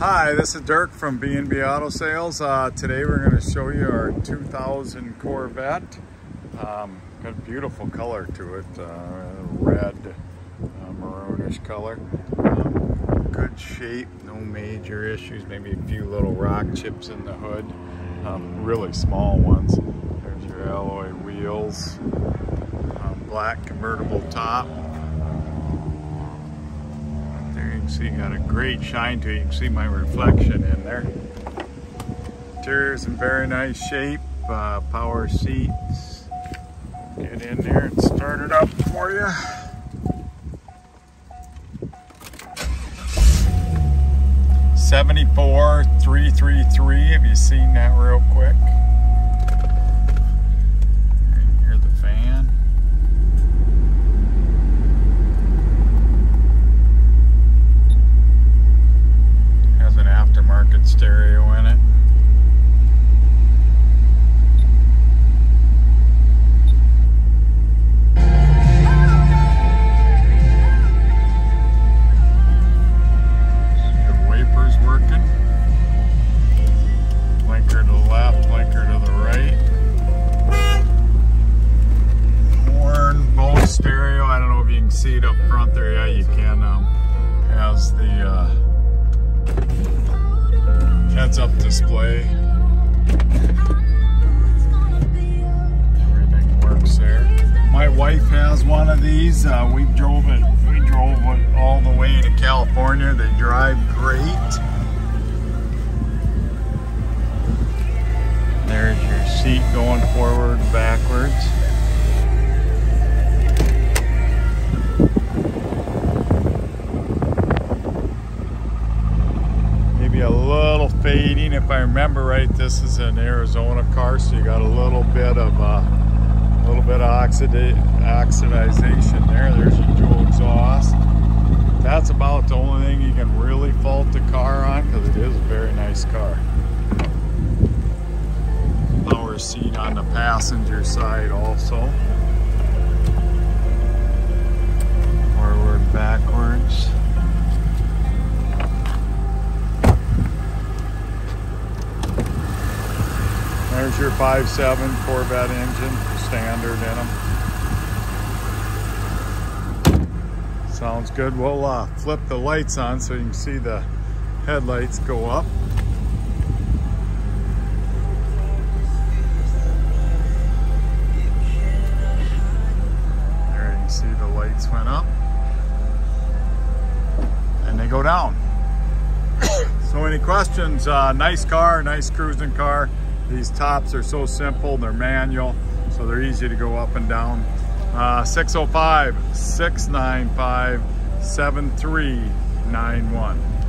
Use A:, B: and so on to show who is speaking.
A: Hi, this is Dirk from B&B Auto Sales. Uh, today we're going to show you our 2000 Corvette. Um, got a beautiful color to it, uh, red, uh, maroonish color. Um, good shape, no major issues, maybe a few little rock chips in the hood. Um, really small ones. There's your alloy wheels, um, black convertible top see got a great shine to it. You can see my reflection in there. Interior's in very nice shape. Uh, power seats. Get in there and start it up for you. Seventy-four three three three. Have you seen that real quick? stereo in it. The wipers working. Blinker to the left, blinker to the right. Horn, Bose stereo. I don't know if you can see it up front there. Yeah, you can. Um, has the uh, heads-up display. Everything works there. My wife has one of these. Uh, we drove it. We drove it all the way to California. They drive great. There's your seat going forward, backwards. Fading. If I remember right, this is an Arizona car, so you got a little bit of uh, a little bit of oxida oxidization there. There's your dual exhaust. That's about the only thing you can really fault the car on because it is a very nice car. Power seat on the passenger side also. There's your 5.7 Corvette engine, standard in them. Sounds good. We'll uh, flip the lights on so you can see the headlights go up. There you can see the lights went up. And they go down. so any questions, uh, nice car, nice cruising car. These tops are so simple, they're manual, so they're easy to go up and down. Uh, 605 695 7391.